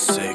say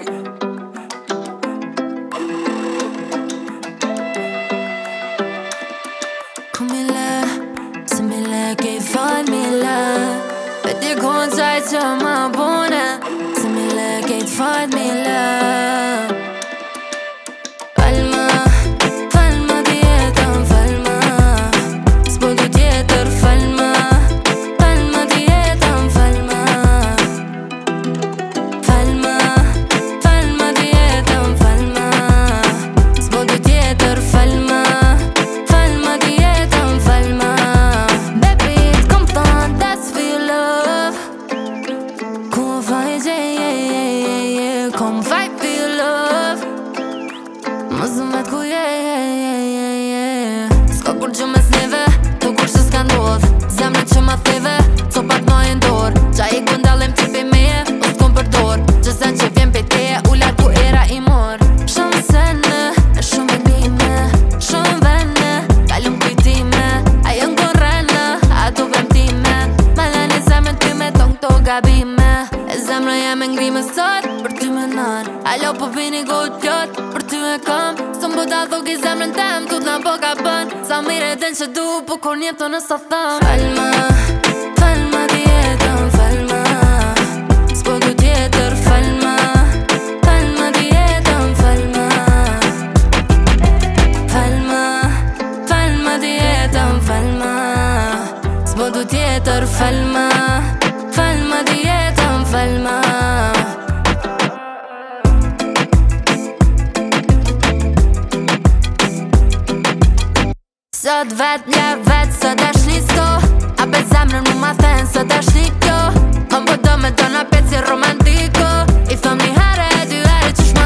kom fight for your love Më zëmet ku je, je, je, je, je Ska kur që me sneve, të kur që s'ka ndodh Zemre që ma theve, co pak ma e ndor Qa i gëndalim që pe me, o s'kom përdor Që sen që vjen pe te, u lak ku era i mor Shumë sene, e shumë vendime Shumë vene, kalëm kujtime A jën kërrena, a të vendime Me lene zemën ty me tong të gabime zemra jam e ngrime sot Për ty me nërë Alo po vini go tjot Për ty me kam Së më bëta dhogi zemrën tem Tut në po ka bën Sa mire den që du Po kur njëm të tham Falma Falma ti jetëm Falma Së du tjetër Falma Falma ti jetëm Falma Falma Falma ti jetëm Falma Së du tjetër Falma Falma ti jetëm falma Sot vet një vet një sto A be zemrë në më thënë së dash një kjo Më po me do peci romantiko I thëm një herë dy herë që shmë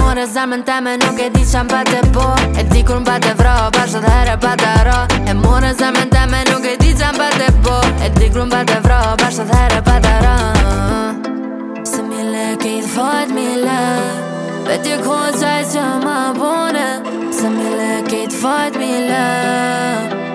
Mërë zemrën teme nuk e di që më po E di kur më bate vro, bashkë dhe herë e bate ro E mërë zemrën teme nuk e di që më po E di kur më bate vro, bashkë herë ro Geen formule Better gewoon zijn ze maar wonen Ze willen geen formule